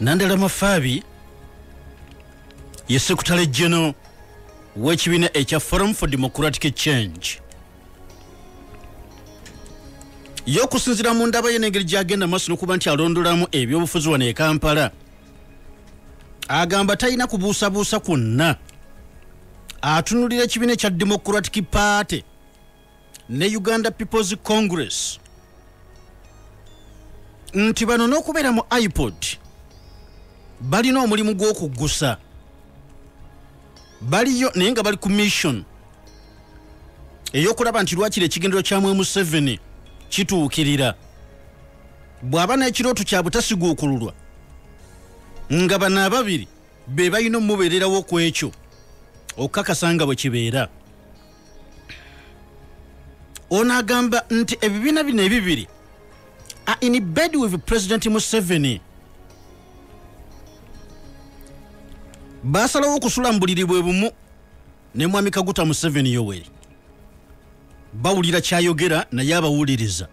nandala mafaabi ye sekutale geno w'ekibiina ekya forum for democratic change. Ye okusinziira mu ndaba ye n'engeri gy'agenda maaso n'okuba nti alondolamu ebyobufuzi wano e kampala agamba talina kubuusabuusa kwonna. Atunulira ekibiina ekya democratic party ne uganda peoples congress. Nti bano n'okubeera mu ipod balina omulimu gw'okuggusa baliyo naye nga bali ku mission. Ey'okulaba nti lwakiri ekigendero kya mwemu 7 kituukirira. Bw'aba n'ekirooto kya butasiguukululwa nga bano ababiri be balina omubeererawo ku ekyo okukakasa nga bwe kibeera. Ono agamba nti ebibiina bino ebibiri are in bed with president museveni basalawo okusula mu buliri bwe bumu ne mwami kaguta museveni yoweri bawulira kyayogera naye abawuliriza.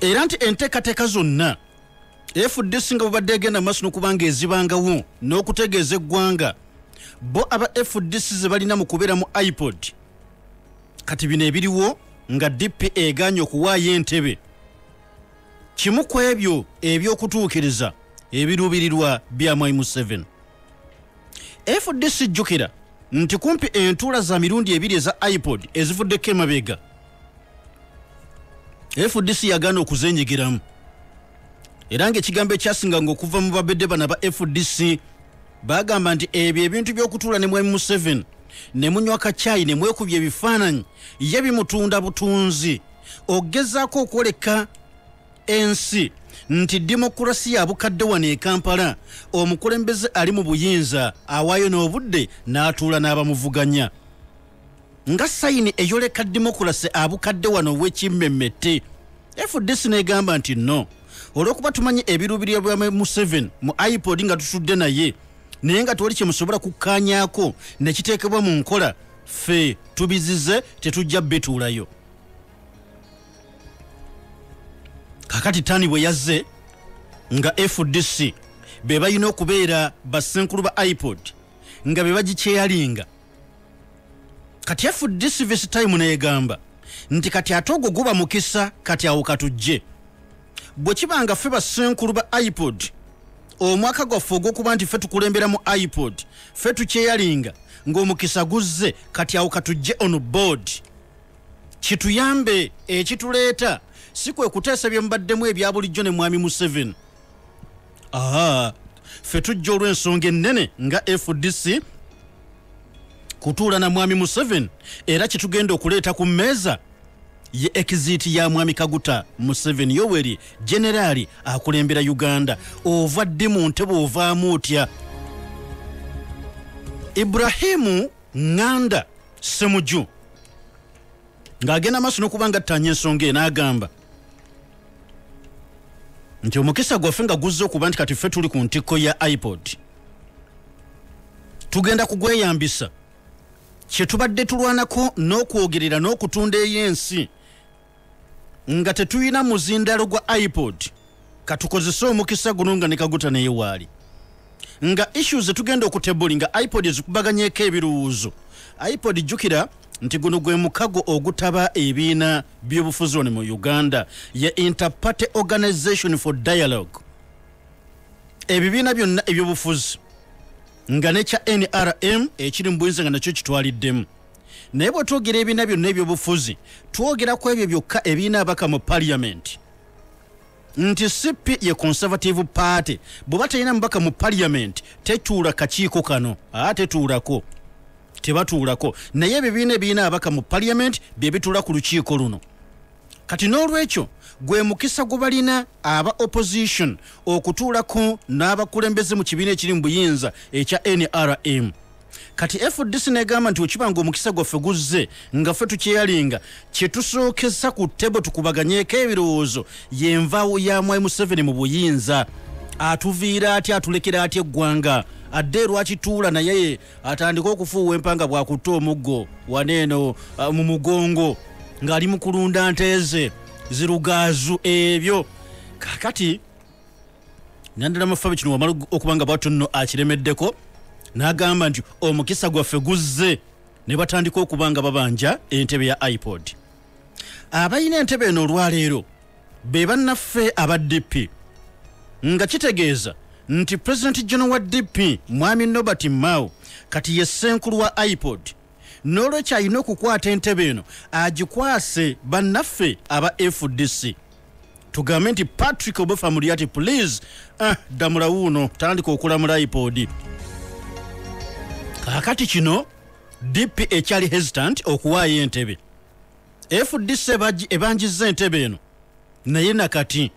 Era nti enteekateeka zonna fdc nga bwebadde egenda maaso n'okuba nga ezibangawo n'okutegeeza eggwanga bo aba fdc ze balina mu kubeera mu ipod kati bino ebiriwo nga dp eganye okuwaayo entebe. Kimu ku ebyo ebyokutuukiriza ebiruubirirwa bya mwai museveni. Fdc jjukira nti kumpi entuula za mirundi ebiri eza ipod ezivuddeko emabega fdc yagaana okuzenyigiramu era ngaekigambo ekyasinganga okuva mu babedde bana ba fdc bagamba nti ebyo ebintu by'okutuula ne mwami museveni ne munywa kacyayi ne mwekubya ebifaananyi ye bimutunda butunzi ogezaako okwoleka ensi nti demokurasi ya bukadde wano e kampala omukulembeze ali mu buyinza awaayo n'obudde n'atuula n'abamuvuganya. Nga sayini eyoleka demokurasi abukadde wano ow'ekimmemmette fdc negamba nti no olw'okuba tumanyi ebiruubirira bwa museveni mu ipod nga tutudde naye naye nga tewali kyemusobola kukkaanyaako ne kiteekebwa mu nkola ffe tubizize tetujja bituulayo kakati tani bwe yazze nga fdc be balina okubeera basenkulu ba ipod nga be bagikyeyalinga kati fdc vesi time neegamba nti kati ate ogwo guba mukisa kati awo katujje. Bwe kiba nga ffe basenkulu ba ipod omwaka gwaffe ogw'okuba nti ffe tukulembera mu ipod ffe tukyeyalinga ng'omukisa guzze kati awo katujje on board. Kituyambe ekituleeta si kwe kuteesa bye mubaddemu ebya bulijjo ne mwami museveni. Aa ffe tujja olw'ensonga ennene nga fdc kutuula na mwami museveni era kitugenda okuleeta ku mmeeza ye ekiziti ya mwami kaguta museveni yoweri generaali akulembera uganda. Ova ddi mu ntebe ovaamu otya? Iburahimu ŋŋanda semuju. Ng'agenda maaso n'okuba nga ttanya ensonga enaagamba nti omukisa gwaffe nga guzze okuba nti kati ffe tuli ku ntikko ya ipod tugenda kugweyambisa. Kyetubadde tulwanako n'okwogerera n'okutunda ey'ensi nga tetulina muzindalo gwa ipod katukozese omukisa guno nga ne kaguta naye waali. Nga issues zetugenda okutebuli nga ipod ezikubaganyeko ebirowoozo ipod jjukira nti guno gwe mukago ogutaba ebiina by'obufuzi wano mu uganda ye interparty organization for dialogue. Ebibiina byonna ebyobufuzi nga nekya nrm ekiri mu buyinza nga nakyo kitwaliddemu. Naye bwe twogera ebiina byonna ebyobufuzi twogera ku ebyo byokka ebiina abaka mu parliament. Nti cp ye conservative party bweba talina mubaka mu parliament tetuula kakiiko kano aa tetuulako tebatuulako. Naye ebibiina ebiina abaka mu parliament bye bituula ku lukiiko luno. Kati n'olwekyo gwe mukisa gwe balina aba opposition okutuulako n'abakulembeze mu kibiina ekiri mu buyinza ekya nrm kati fdc negamba nti wekiba nga omukisa gwaffe guzze nga ffe tukyeyalinga kyetusookeza ku ttebo tukubaganyeko ebirowoozo yenvaawo ya mwai museveni mu buyinza. Atuviira atya atulekera atya eggwanga adde lwakituula naye atandike okufuuwa empanga bwakutta omuggo waneeno uh, mu mugongo ng'ali mu kulunda nteeze zirugaazu ebyo. Kakati nandala mafabe kino wamala okuba nga bwatyo nno akiremeddeko n'agamba nti omukisa gwaffe guzze ne batandika okuba nga babanja entebe ya ipod. Abalina entebe eno olwaleero be bannaffe aba dp nga kitegeeza nti pulezidenti geno wa dp mwami nobert mao kati ye ssenkulu wa ipod. N'olwekyo alina okukwata entebe eno agikwase bannaffe aba fdc tugambe nti patrick obefa muli ati please ah, damula wuuno tandika okulamula ipod. Kaakati kino dp ekyali hesitant okuwaayo entebe. Fdc ebanjizza entebe eno. Naye nakati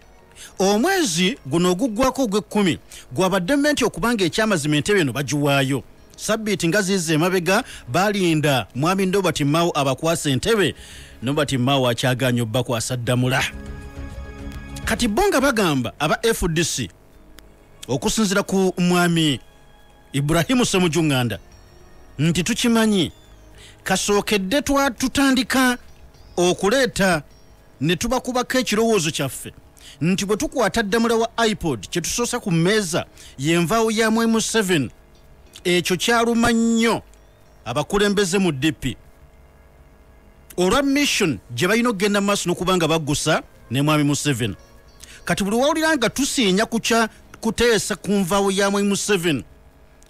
omwezi guno oguggwako ogw'ekkumi gwabadde menti okubanga ekyamazima entebe eno bagiwaayo. Sabbiiti nga ziiza emabega balinda mwami nobert mao abakwasa entebe nobert mao akyaganya obbakwasa ddamula kati bo nga bagamba aba fdc okusinziira ku mwami iburahimu semujunganda nti tukimanyi kasookedde twa- tutandika okuleeta ne tubakubako ekirowoozo kyaffe nti bwe tukwata ddamula wa ipod kye tusoosa ku mmeeza yenvaawo ya mwemu 7 ekyo kyaluma nnyo abakulembeze mu dp olwa mission gye balina okugenda mu maaso n'okuba nga baggusa ne mwami mu 7 kati buli wawulira nga tusiinya kukya kuteesa ku nvaawo ya mwemu 7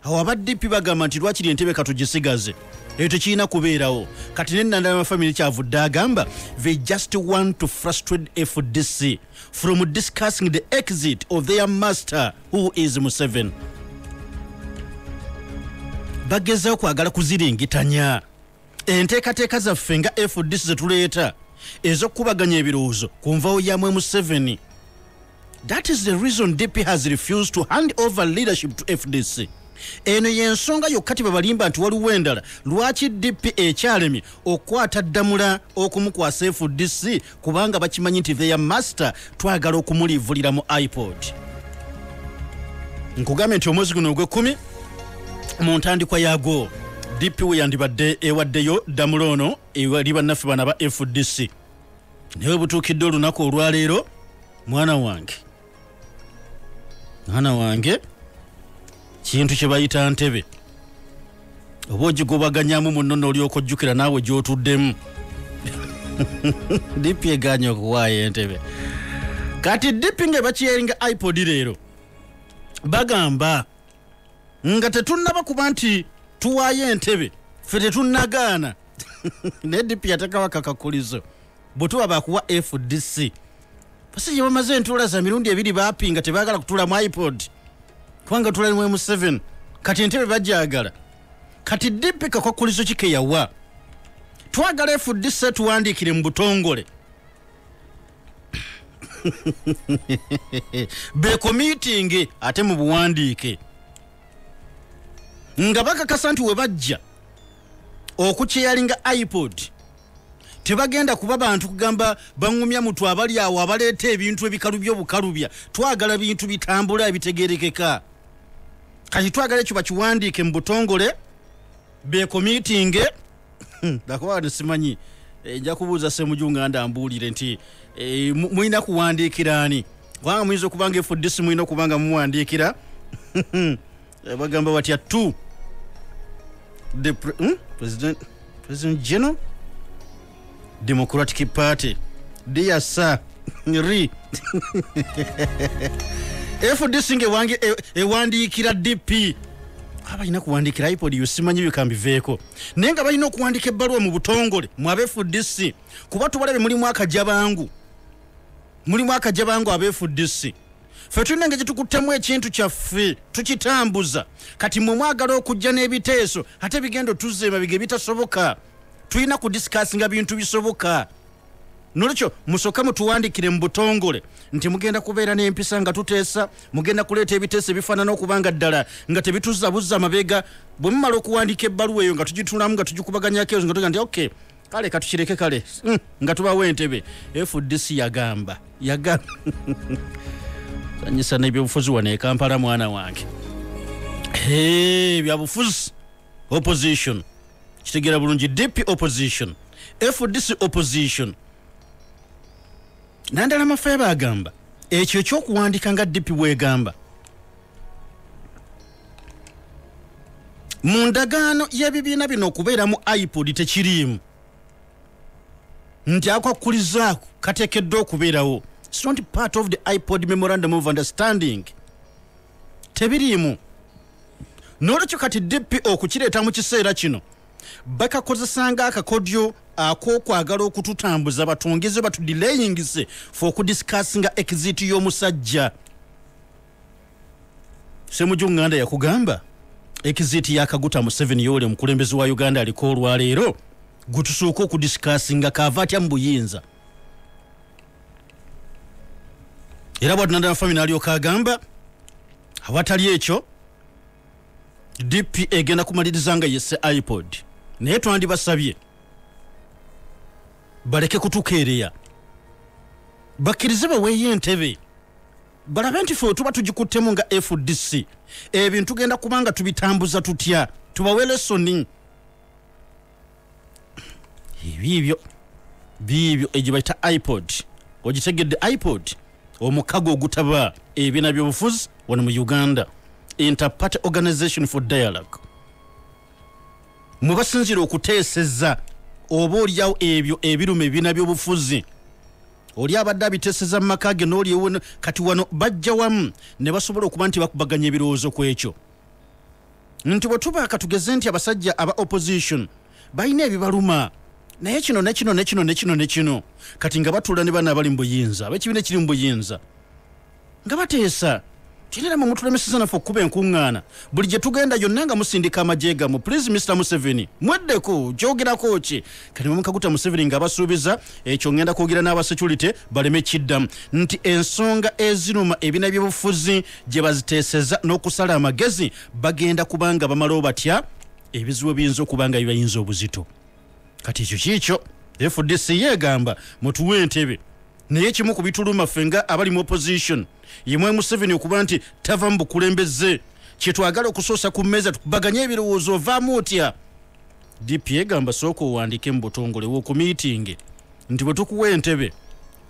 awo aba dp bagamba nti lwakiri entebe katugisigaze eyo tekirina kubeerawo. Kati nenandala mafamiri kyavudde agamba they just want to frustrate fdc from discussing the exit of their master who is museven bagezaho kwagala kuziringitanya. Enteekateeka zaffe nga fdc zetuleeta ez'okukubaganya ebirowoozo ku nvawo ya mwemu 7 that is the reason dp has refused to hand over leadership to fdc eno yensonga yokka tebabalimba nti waliwo endala lwaki dp ekyalemye okukwata ddamula okumukwasa fdc kubanga bakimanyi nti theya master twagala okumulivulira mu ipod? Nkugambye nti omwezi guno ogw'ekkumi mu ntandikwa yagwo dp we yandibadde ewaddeyo ddamula ono eri bannaffe bana ba fdc naye butuukidde olunaku olwaleero mwana wange mwana wange kintu kye bayita ntebe. Oba ogigobaganyamu muno noolyoka ojjukira naawe gyotuddemu. Dipi eganye okuwaayo entebe. Kati dipi nga bakyeringa ipod leero bagamba nga tetunnaba kuba nti tuwaayo entebe ffe tetunnagaana naye dipi yatekawo akakakulizo bwe tuba bakuwa fdc gye bamaze entuula za mirundi ebiri bapinga tebaagala kutuula mu ipod kubanga tula mu 7 kati entebe bajagala. Kati dipi kakwakulizo kike yawa twagala fdc tuwandiikire mu butongole. Bekomiitingi ate mu buwandiike. Nga bakakasa nti we bajja okukyeyalinga ipod. Tebagenda kuba bantu kugamba baŋumya mutu abali awo abaleeta ebintu ebikalubya obukalubya twagala bintu bitambula ebitegerekeka kati twagala ekyo bakiwandiike mu butongole bekomiitinge dakuba nesimanyi eh, nja kubuuza semujunganda mbuulire nti eh, mu- mulina kuwandiikira ani? Kubanga muyinza okubanga fdc mulina okubanga mumuwandiikira Eh, bagamba batya tu the hmm? president, president general? Democratic party. Dear sir ri fdc ngaewange ewandiikira dp abalina kuwandikira ipod yosimanyi byekambiveeko naye nga balina okuwandika ebbaluwa mu butongole mu aba fdc kuba tubalabe mulimu akajabangu mulimu akajabangu aba fdc ffe tulina engeri gyetukuttemu ekintu kyaffe tukitambuza. Kati mwe mwagala okujja n'ebiteeso ate bigenda otuzza emabega ebitasoboka tulina kudisikasinga bintu bisoboka nolwekyo musooka mutuwandikire mu butongole nti mugenda kubeera n'empisa nga tuteesa mugenda kuleeta ebiteeso ebifaanana okubanga ddala nga tebituzabuzza mabega bwe mumala okuwandiika ebbaluwa eyo nga tugitulamu nga tugikubaganyako eyo nga tuga nti ok kale katukireke kale mm, nga tubawo entebe. Fdc yagamba yagamba. Sanyisa n'ebyobufuzi wano e kampala mwana wange. Byabufuzi opposition. Kitegeera bulungi dp opposition. Fdc opposition nandala mafaya bagamba ekyo ekyokuwandika nga dipi bwegamba. Mu ndagaano y'ebibiina bino okubeera mu ipod tekiriimu. Nti akwakulizaako kateekeddwa okubeerawo. Its not part of the ipod memorandum of understanding. Tebiriimu. N'olwekyo kati dp okukireeta mu kiseera kino bakakozesanga akakodyo ak'okwagala okututambuza batongeze batudilayingise fe okudisikasinga exit y'omusajja. Semuju nganda yakugamba exit yakaguta museveni yoweri omukulembeze wa uganda aliko olwaleero. Gwetusooka okudisikasinga kaava atya mu buyinza? Era bwadunandana famine alyoka agamba awatali ekyo dp egenda kumaliriza nga yesse ipod naye twandibasabye baleke kutukeereya bakkirize baweeyo entebe. Balabe nti fe tuba tugikuttemu nga fdc ebintu tugenda kubanga tubitambuza tutya? Tubawe lesoni. Ebiibyo biibyo egyo bayita ipod. Ogitegedde ipod omukago ogutaba ebibiina byobufuzi wano mu uganda. Interparty organization for dialogue mwe basinzira okuteeseza oba olyawo ebyo ebiruma ebibiina byobufuzi oli abadde abiteeseza mu maka ge n'oli ewo kati wano bajja wamu ne basobola okuba nti bakubaganya ebirowoozo ku ekyo. Nti bwe tubaaka tugeze nti abasajja aba opposition balina ebibaluma naye kino nekino nekino nekino nekino kati nga batuula ne bana abali mu buyinza ab'ekibiina ekiri mu buyinza nga bateesa tinera mwemutulemeseza naffe okukuba enkuŋŋaana buli gye tugenda yonna nga musindika amagye gammwe please mr museveni. Mweddeko kyogerako ki kati mwemukaguta museveni ng'abasuubiza ekyo ngenda kwogera n'abasecurity baleme kiddamu. Nti ensonga eziruma ebiina by'obufuzi gye baziteeseza n'okusala amagezi bagenda kubanga bamalawo batya ebizibu ebiyinza okuba nga bibayinza obuzito. Kati ekyo kiikyo fdc yeegamba mutuwe entebe naye kimu ku bituluma ffe nga abali mu opposition yemwe museveni okuba nti tava mu bukulembeze. Kyetwagala okusoosa ku mmeeza tukubaganye ebirowoozo ovaamu otya? Dp egamba sooka owandiike mu butongole wooku miitingi nti bwe tukuwa entebe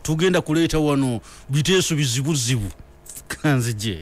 tugenda kuleeta wano biteeso bizibuzibu kanzije